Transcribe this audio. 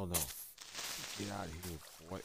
Hell no. Get out of here, boy.